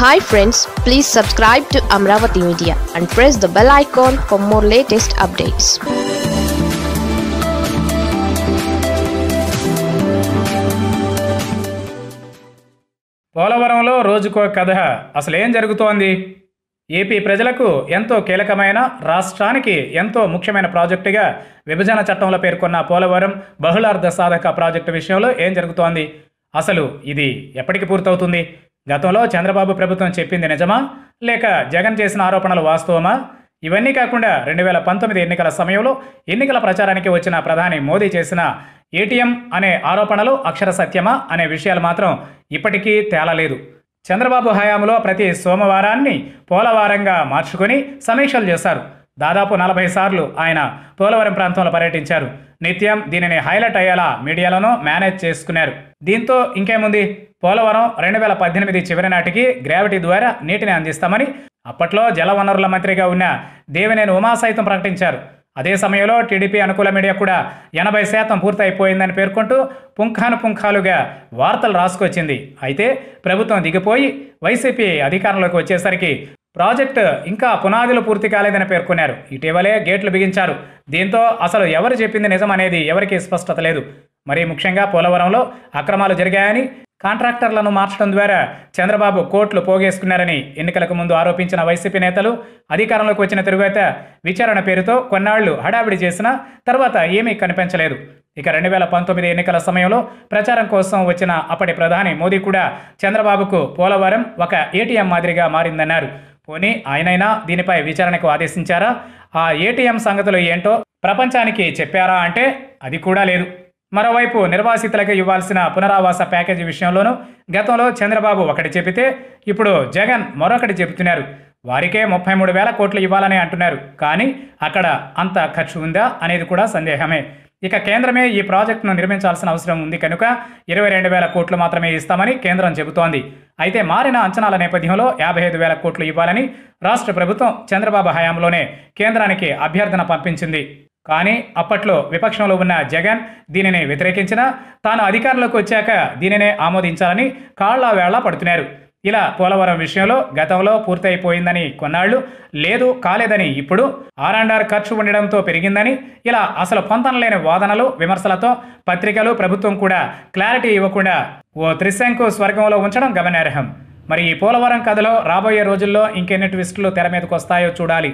Hi friends please subscribe to Amaravati media and press the bell icon for more latest updates పోలవరంలో రోజుకో కథ. అసలు ఏం జరుగుతోంది? ఏపీ ప్రజలకు ఎంతో కీలకమైన రాష్ట్రానికి ఎంతో ముఖ్యమైన ప్రాజెక్టుగా విభజన చట్టంలో పేర్కొన్న పోలవరం బహుళార్థ సాధక ప్రాజెక్టు విషయంలో ఏం జరుగుతోంది? అసలు ఇది ఎప్పటికి పూర్తవుతుంది? గతంలో చంద్రబాబు ప్రభుత్వం చెప్పింది నిజమా? లేక జగన్ చేసిన ఆరోపణలు వాస్తవమా? ఇవన్నీ కాకుండా రెండు వేల పంతొమ్మిది ఎన్నికల సమయంలో ఎన్నికల ప్రచారానికి వచ్చిన ప్రధాని మోదీ చేసిన ఏటీఎం అనే ఆరోపణలు అక్షర సత్యమా అనే విషయాలు మాత్రం ఇప్పటికీ తేలలేదు. చంద్రబాబు హయాంలో ప్రతి సోమవారాన్ని పోలవారంగా మార్చుకొని సమీక్షలు చేశారు. దాదాపు నలభై సార్లు ఆయన పోలవరం ప్రాంతంలో పర్యటించారు. నిత్యం దీనిని హైలైట్ అయ్యేలా మీడియాలను మేనేజ్ చేసుకున్నారు. దీంతో ఇంకేముంది? పోలవరం రెండు వేల పద్దెనిమిది చివరి నాటికి గ్రావిటీ ద్వారా నీటిని అందిస్తామని అప్పట్లో జలవనరుల మంత్రిగా ఉన్న దేవినేని ఉమా సైతం ప్రకటించారు. అదే సమయంలో టీడీపీ అనుకూల మీడియా కూడా ఎనభై శాతం పూర్తయిపోయిందని పేర్కొంటూ పుంఖాను పుంఖాలుగా వార్తలు రాసుకొచ్చింది. అయితే ప్రభుత్వం దిగిపోయి వైసీపీ అధికారంలోకి వచ్చేసరికి ప్రాజెక్టు ఇంకా పునాదులు పూర్తి కాలేదని పేర్కొన్నారు. ఇటీవలే గేట్లు బిగించారు. దీంతో అసలు ఎవరు చెప్పింది నిజం అనేది ఎవరికీ స్పష్టత లేదు. మరీ ముఖ్యంగా పోలవరంలో అక్రమాలు జరిగాయని కాంట్రాక్టర్లను మార్చడం ద్వారా చంద్రబాబు కోట్లు పోగేసుకున్నారని ఎన్నికలకు ముందు ఆరోపించిన వైసీపీ నేతలు అధికారంలోకి వచ్చిన తరువాత విచారణ పేరుతో కొన్నాళ్ళు హడావిడి చేసినా తర్వాత ఏమీ కనిపించలేదు. ఇక రెండు వేల పంతొమ్మిది ఎన్నికల సమయంలో ప్రచారం కోసం వచ్చిన అప్పటి ప్రధాని మోదీ కూడా చంద్రబాబుకు పోలవరం ఒక ఏటీఎం మాదిరిగా మారిందన్నారు. పోనీ ఆయనైనా దీనిపై విచారణకు ఆదేశించారా? ఆ ఏటీఎం సంగతులు ఏంటో ప్రపంచానికి చెప్పారా అంటే అది కూడా లేదు. మరోవైపు నిర్వాసితులకు ఇవ్వాల్సిన పునరావాస ప్యాకేజీ విషయంలోనూ గతంలో చంద్రబాబు ఒకటి చెబితే ఇప్పుడు జగన్ మరొకటి చెబుతున్నారు. వారికే ముప్పై మూడు వేల కోట్లు ఇవ్వాలని అంటున్నారు. కానీ అక్కడ అంత ఖర్చు ఉందా అనేది కూడా సందేహమే. ఇక కేంద్రమే ఈ ప్రాజెక్టును నిర్మించాల్సిన అవసరం ఉంది కనుక ఇరవై రెండు వేల కోట్లు మాత్రమే ఇస్తామని కేంద్రం చెబుతోంది. అయితే మారిన అంచనాల నేపథ్యంలో యాభై ఐదు వేల కోట్లు ఇవ్వాలని రాష్ట్ర ప్రభుత్వం చంద్రబాబు హయాంలోనే కేంద్రానికి అభ్యర్థన పంపించింది. కానీ అప్పట్లో విపక్షంలో ఉన్న జగన్ దీనిని వ్యతిరేకించినా తాను అధికారంలోకి వచ్చాక దీనినే ఆమోదించాలని కాళ్ళా వేళ్ళా పడుతున్నారు. ఇలా పోలవరం విషయంలో గతంలో పూర్తయిపోయిందని కొన్నాళ్ళు లేదు కాలేదని ఇప్పుడు ఆర్ ఖర్చు ఉండడంతో పెరిగిందని ఇలా అసలు పొంతనలేని వాదనలు విమర్శలతో పత్రికలు ప్రభుత్వం కూడా క్లారిటీ ఇవ్వకుండా ఓ త్రిశంకు స్వర్గంలో ఉంచడం గమనార్హం. మరి ఈ పోలవరం కథలో రాబోయే రోజుల్లో ఇంకెన్ని ట్విస్టులు తెర మీదకు వస్తాయో చూడాలి.